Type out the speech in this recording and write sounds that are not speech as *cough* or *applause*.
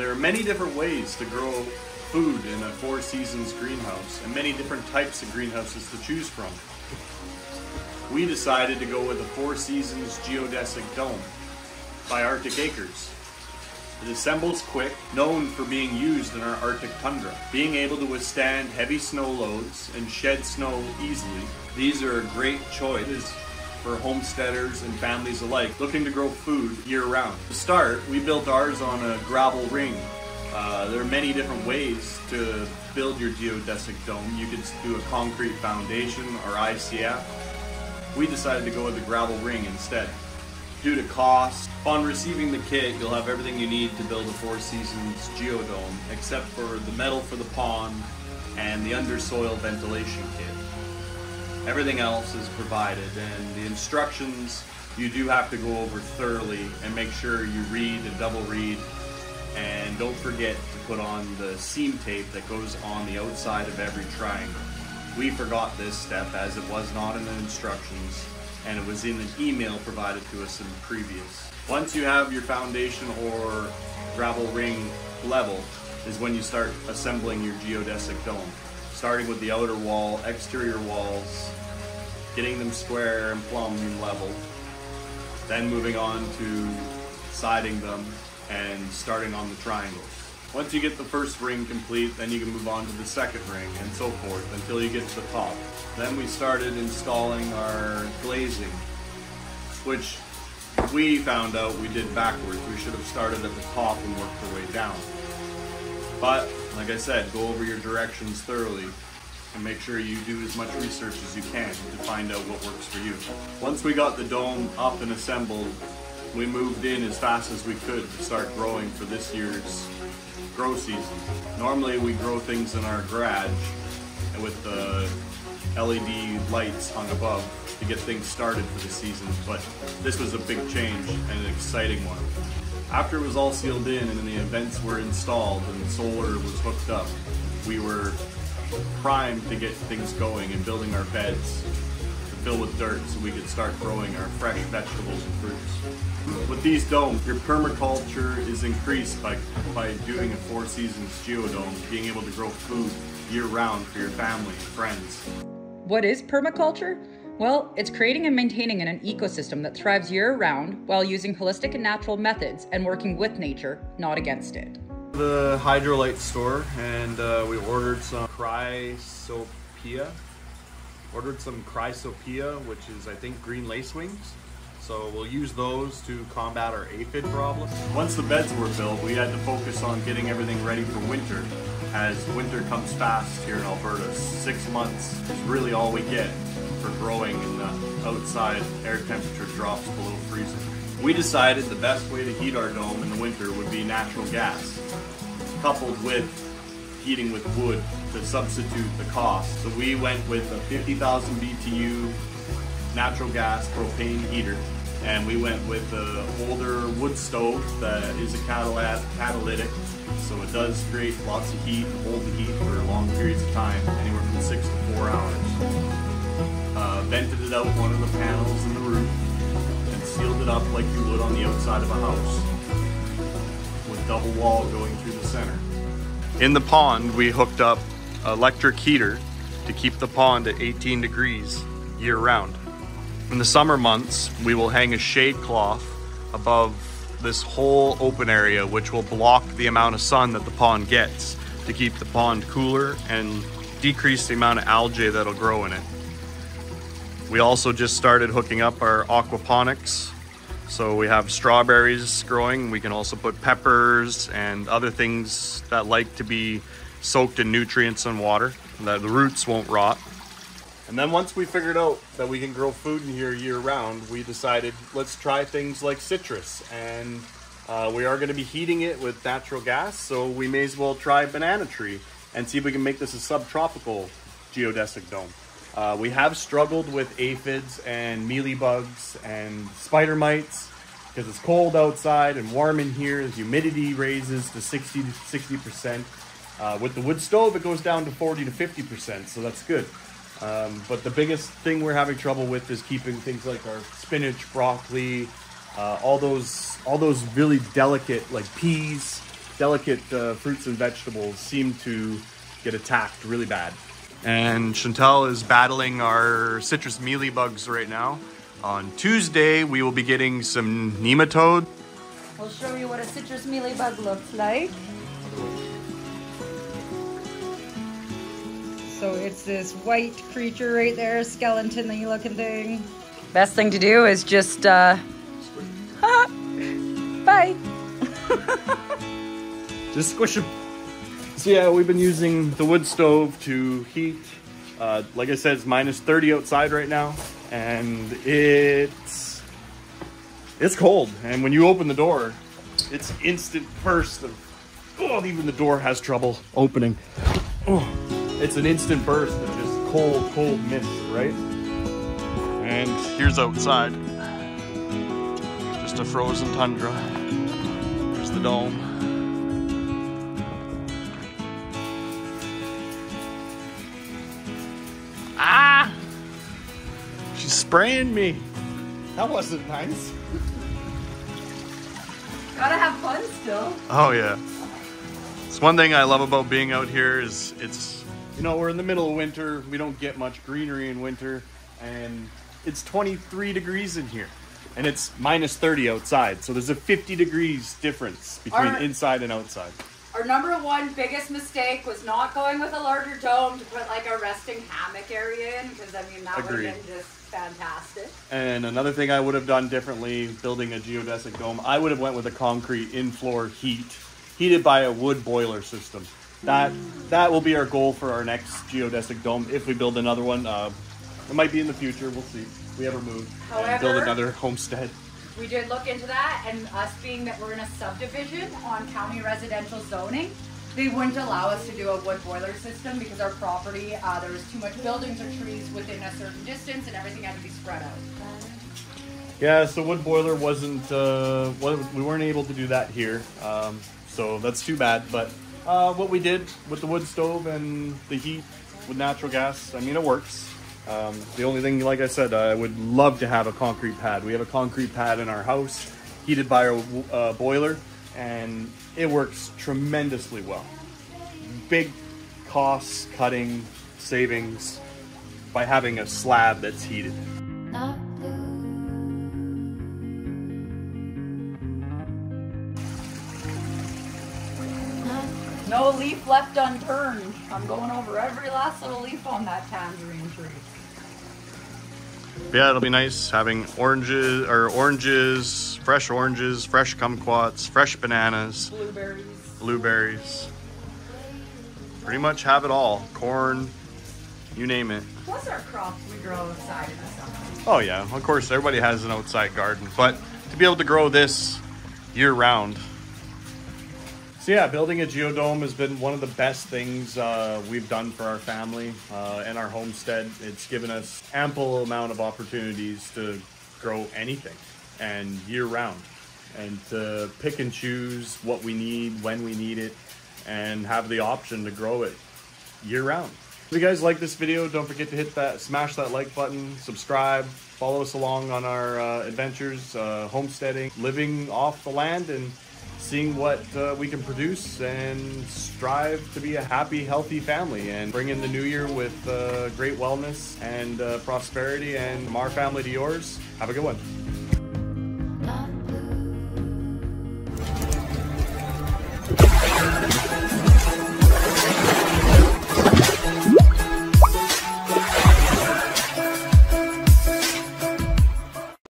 There are many different ways to grow food in a four seasons greenhouse and many different types of greenhouses to choose from. We decided to go with a four seasons geodesic dome by Arctic Acres. It assembles quick, known for being used in our Arctic tundra. Being able to withstand heavy snow loads and shed snow easily, these are a great choice for homesteaders and families alike looking to grow food year round. To start, we built ours on a gravel ring. Uh, there are many different ways to build your geodesic dome. You could do a concrete foundation or ICF. We decided to go with the gravel ring instead. Due to cost, upon receiving the kit, you'll have everything you need to build a Four Seasons geodome, except for the metal for the pond and the undersoil ventilation kit. Everything else is provided, and the instructions you do have to go over thoroughly and make sure you read and double read. And don't forget to put on the seam tape that goes on the outside of every triangle. We forgot this step as it was not in the instructions and it was in an email provided to us in previous. Once you have your foundation or gravel ring level is when you start assembling your geodesic dome. Starting with the outer wall, exterior walls, getting them square and plumb and level, then moving on to siding them and starting on the triangles. Once you get the first ring complete, then you can move on to the second ring and so forth until you get to the top. Then we started installing our glazing, which we found out we did backwards. We should have started at the top and worked our way down. But, like I said, go over your directions thoroughly and make sure you do as much research as you can to find out what works for you. Once we got the dome up and assembled, we moved in as fast as we could to start growing for this year's grow season. Normally we grow things in our garage and with the LED lights hung above to get things started for the season, but this was a big change and an exciting one. After it was all sealed in and the events were installed and the solar was hooked up, we were primed to get things going and building our beds to fill with dirt so we could start growing our fresh vegetables and fruits. With these domes, your permaculture is increased by, by doing a four seasons geodome, being able to grow food year round for your family and friends. What is permaculture? Well, it's creating and maintaining an ecosystem that thrives year round while using holistic and natural methods and working with nature, not against it. The Hydrolite store and uh, we ordered some Chrysopia. Ordered some Chrysopia, which is I think green lacewings. So we'll use those to combat our aphid problem. Once the beds were built, we had to focus on getting everything ready for winter as winter comes fast here in Alberta. Six months is really all we get growing and the outside air temperature drops below freezing. We decided the best way to heat our dome in the winter would be natural gas, coupled with heating with wood to substitute the cost. So we went with a 50,000 BTU natural gas propane heater and we went with an older wood stove that is a catalytic so it does create lots of heat hold the heat for long periods of time anywhere from six to four hours vented it out one of the panels in the roof and sealed it up like you would on the outside of a house with double wall going through the center in the pond we hooked up electric heater to keep the pond at 18 degrees year round in the summer months, we will hang a shade cloth above this whole open area, which will block the amount of sun that the pond gets to keep the pond cooler and decrease the amount of algae that'll grow in it. We also just started hooking up our aquaponics. So we have strawberries growing. We can also put peppers and other things that like to be soaked in nutrients and water that the roots won't rot. And then once we figured out that we can grow food in here year round, we decided let's try things like citrus. And uh, we are going to be heating it with natural gas, so we may as well try banana tree and see if we can make this a subtropical geodesic dome. Uh, we have struggled with aphids and mealybugs and spider mites because it's cold outside and warm in here. The humidity raises to 60 to 60%. Uh, with the wood stove, it goes down to 40 to 50%, so that's good. Um, but the biggest thing we're having trouble with is keeping things like our spinach, broccoli, uh, all those all those really delicate like peas delicate uh, fruits and vegetables seem to get attacked really bad. And Chantal is battling our citrus mealy bugs right now. On Tuesday, we will be getting some nematode. We'll show you what a citrus mealy bug looks like. So it's this white creature right there, skeleton-y looking thing. Best thing to do is just, uh, *laughs* bye. just squish them. So yeah, we've been using the wood stove to heat. Uh, like I said, it's minus 30 outside right now, and it's it's cold. And when you open the door, it's instant burst of. Oh, even the door has trouble opening. Oh, it's an instant burst of just cold, cold mist, right? And here's outside, just a frozen tundra. There's the dome. Spraying me. That wasn't nice. Gotta have fun still. Oh yeah. It's one thing I love about being out here is it's you know we're in the middle of winter. We don't get much greenery in winter, and it's 23 degrees in here, and it's minus 30 outside. So there's a 50 degrees difference between Our- inside and outside. Our number one biggest mistake was not going with a larger dome to put like a resting hammock area in, because I mean that would have been just fantastic. And another thing I would have done differently, building a geodesic dome, I would have went with a concrete in-floor heat, heated by a wood boiler system. That that will be our goal for our next geodesic dome if we build another one. Uh, it might be in the future. We'll see. We ever move and build another homestead. We did look into that, and us being that we're in a subdivision on county residential zoning, they wouldn't allow us to do a wood boiler system because our property, uh, there was too much buildings or trees within a certain distance, and everything had to be spread out. Yeah, so wood boiler wasn't. Uh, we weren't able to do that here, um, so that's too bad. But uh, what we did with the wood stove and the heat with natural gas, I mean, it works. Um, the only thing, like I said, I would love to have a concrete pad. We have a concrete pad in our house, heated by a w- uh, boiler, and it works tremendously well. Big costs cutting savings by having a slab that's heated. No leaf left unturned. I'm going over every last little leaf on that tangerine tree. Yeah, it'll be nice having oranges or oranges, fresh oranges, fresh kumquats, fresh bananas, Blueberries. blueberries. Pretty much have it all. Corn, you name it. Plus our crops we grow outside in the summer. Oh yeah, of course everybody has an outside garden, but to be able to grow this year round. So yeah, building a geodome has been one of the best things uh, we've done for our family uh, and our homestead. It's given us ample amount of opportunities to grow anything and year round, and to pick and choose what we need when we need it, and have the option to grow it year round. If you guys like this video, don't forget to hit that, smash that like button, subscribe, follow us along on our uh, adventures, uh, homesteading, living off the land, and seeing what uh, we can produce and strive to be a happy, healthy family and bring in the new year with uh, great wellness and uh, prosperity. And from our family to yours, have a good one.